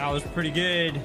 That was pretty good.